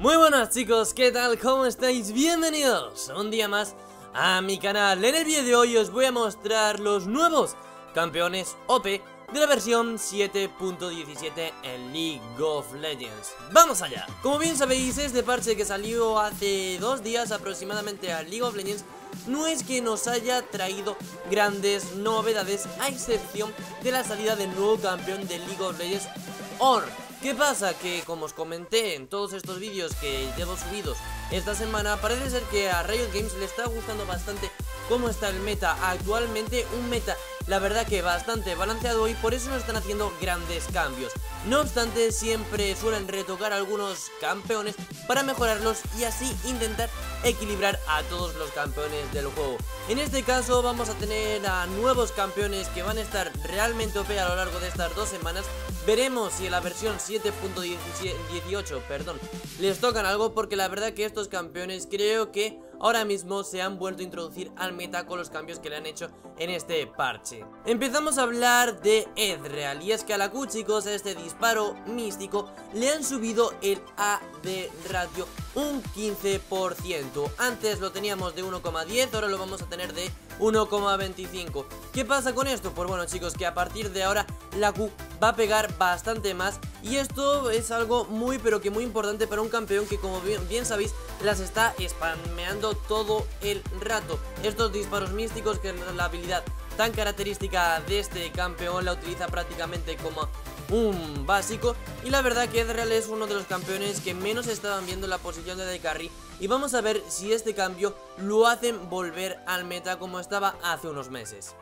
Muy buenas chicos, ¿qué tal? ¿Cómo estáis? Bienvenidos un día más a mi canal En el vídeo de hoy os voy a mostrar los nuevos campeones OP de la versión 7.17 en League of Legends ¡Vamos allá! Como bien sabéis, este parche que salió hace dos días aproximadamente a League of Legends no es que nos haya traído grandes novedades a excepción de la salida del nuevo campeón de League of Legends Or ¿Qué pasa? Que como os comenté en todos estos vídeos que llevo subidos esta semana Parece ser que a Riot Games le está gustando bastante cómo está el meta actualmente Un meta la verdad que bastante balanceado y por eso no están haciendo grandes cambios. No obstante, siempre suelen retocar algunos campeones para mejorarlos y así intentar equilibrar a todos los campeones del juego. En este caso vamos a tener a nuevos campeones que van a estar realmente OP a lo largo de estas dos semanas. Veremos si en la versión 7.18, perdón, les tocan algo porque la verdad que estos campeones creo que ahora mismo se han vuelto a introducir al meta con los cambios que le han hecho en este parche. Empezamos a hablar de Ezreal y es que a la Q chicos a este disparo místico le han subido el AD radio un 15%. Antes lo teníamos de 1,10, ahora lo vamos a tener de 1,25 ¿Qué pasa con esto? Pues bueno chicos, que a partir de ahora la Q va a pegar bastante más Y esto es algo muy pero que muy importante para un campeón que como bien, sabéis las está spameando todo el rato Estos disparos místicos que es la habilidad tan característica de este campeón la utiliza prácticamente como un básico y la verdad que Ezreal es uno de los campeones que menos estaban viendo la posición de carry y vamos a ver si este cambio lo hacen volver al meta como estaba hace unos meses.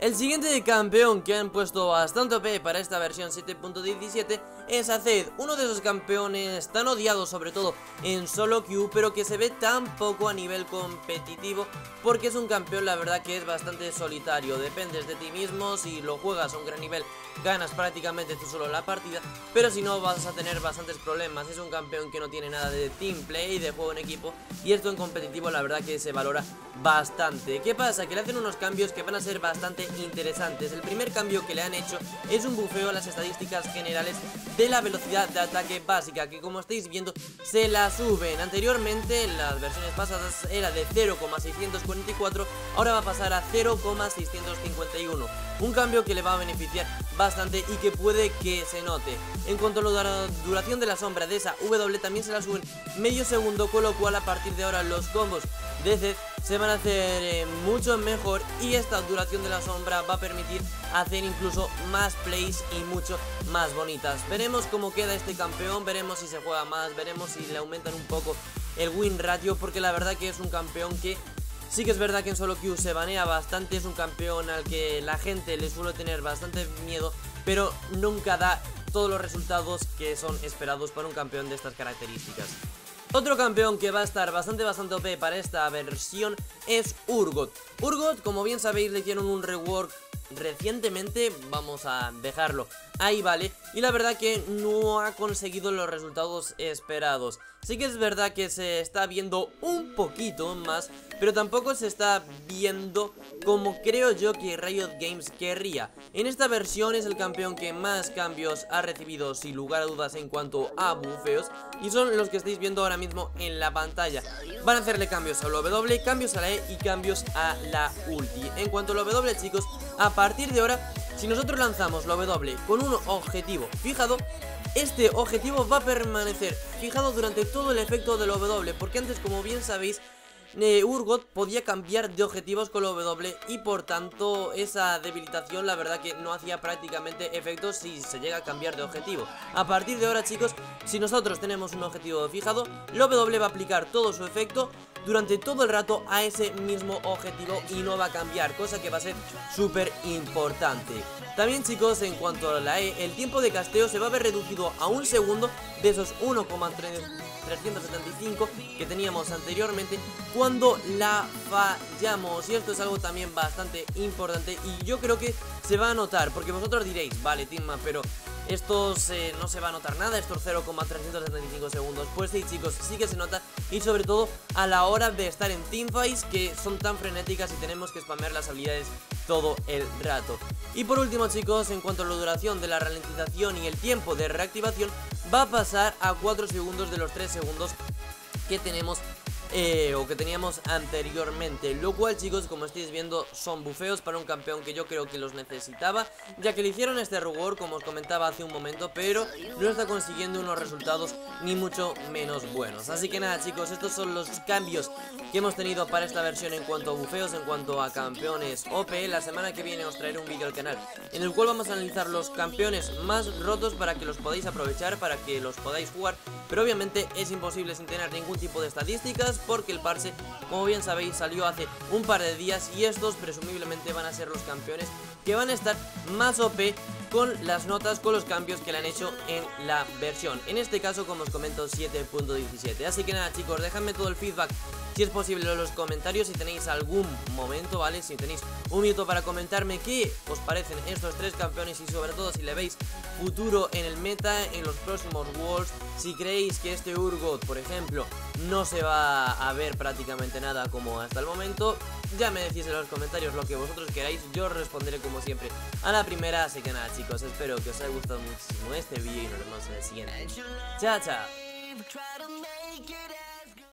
El siguiente campeón que han puesto bastante OP para esta versión 7.17 es Azed, uno de esos campeones tan odiados sobre todo en solo queue, pero que se ve tan poco a nivel competitivo porque es un campeón la verdad que es bastante solitario, dependes de ti mismo, si lo juegas a un gran nivel ganas prácticamente tú solo la partida, pero si no vas a tener bastantes problemas, es un campeón que no tiene nada de team play, de juego en equipo y esto en competitivo la verdad que se valora bastante. ¿Qué pasa? Que le hacen unos cambios que van a ser bastante interesantes. El primer cambio que le han hecho es un bufeo a las estadísticas generales de la velocidad de ataque básica, que como estáis viendo se la suben. Anteriormente, en las versiones pasadas era de 0,644, ahora va a pasar a 0,651. Un cambio que le va a beneficiar bastante y que puede que se note. En cuanto a la duración de la sombra de esa W también se la suben medio segundo, con lo cual a partir de ahora los combos de se van a hacer eh, mucho mejor y esta duración de la sombra va a permitir hacer incluso más plays y mucho más bonitas. Veremos cómo queda este campeón, veremos si se juega más, veremos si le aumentan un poco el win ratio porque la verdad que es un campeón que Sí que es verdad que en solo queue se banea bastante, es un campeón al que la gente le suele tener bastante miedo, pero nunca da todos los resultados que son esperados para un campeón de estas características. Otro campeón que va a estar bastante bastante OP para esta versión es Urgot. Urgot, como bien sabéis, le hicieron un rework recientemente, vamos a dejarlo ahí vale Y la verdad que no ha conseguido los resultados esperados. Sí que es verdad que se está viendo un poquito más Pero tampoco se está viendo como creo yo que Riot Games querría. En esta versión es el campeón que más cambios ha recibido sin lugar a dudas en cuanto a bufeos Y son los que estáis viendo ahora mismo en la pantalla. Van a hacerle cambios a la W, cambios a la E y cambios a la ulti. En cuanto a la W chicos, a partir de ahora si nosotros lanzamos la W con un objetivo fijado, este objetivo va a permanecer fijado durante todo el efecto de la W, porque antes, como bien sabéis, eh, Urgot podía cambiar de objetivos con la W y por tanto esa debilitación la verdad que no hacía prácticamente efecto si se llega a cambiar de objetivo. A partir de ahora chicos, si nosotros tenemos un objetivo fijado, la W va a aplicar todo su efecto durante todo el rato a ese mismo objetivo y no va a cambiar, cosa que va a ser súper importante. También chicos, en cuanto a la E, el tiempo de casteo se va a ver reducido a un segundo de esos 1,375 que teníamos anteriormente cuando la fallamos. Y esto es algo también bastante importante y yo creo que se va a notar, porque vosotros diréis, vale Timma, pero estos eh, no se va a notar nada, estos 0,375 segundos. Pues sí chicos, sí que se nota. Y sobre todo a la hora de estar en teamfights Que son tan frenéticas y tenemos que spamear las habilidades todo el rato. Y por último chicos, en cuanto a la duración de la ralentización y el tiempo de reactivación va a pasar a 4 segundos de los 3 segundos que tenemos eh, o que teníamos anteriormente Lo cual chicos como estáis viendo son bufeos para un campeón que yo creo que los necesitaba Ya que le hicieron este rugor como os comentaba hace un momento Pero no está consiguiendo unos resultados ni mucho menos buenos. Así que nada chicos estos son los cambios que hemos tenido para esta versión en cuanto a bufeos, en cuanto a campeones OP La semana que viene os traeré un vídeo al canal en el cual vamos a analizar los campeones más rotos para que los podáis aprovechar, para que los podáis jugar Pero obviamente es imposible sin tener ningún tipo de estadísticas porque el parche, como bien sabéis, salió hace un par de días y estos presumiblemente van a ser los campeones que van a estar más OP con las notas, con los cambios que le han hecho en la versión. En este caso, como os comento, 7.17. Así que nada chicos, dejadme todo el feedback si es posible en los comentarios si tenéis algún momento, ¿vale? Si tenéis un minuto para comentarme qué os parecen estos tres campeones y sobre todo si le veis futuro en el meta, en los próximos Worlds, si creéis que este Urgot, por ejemplo, no se va a ver prácticamente nada como hasta el momento, ya me decís en los comentarios lo que vosotros queráis, yo responderé como siempre a la primera, así que nada chicos, espero que os haya gustado muchísimo este vídeo y nos vemos en el siguiente. Chao, chao.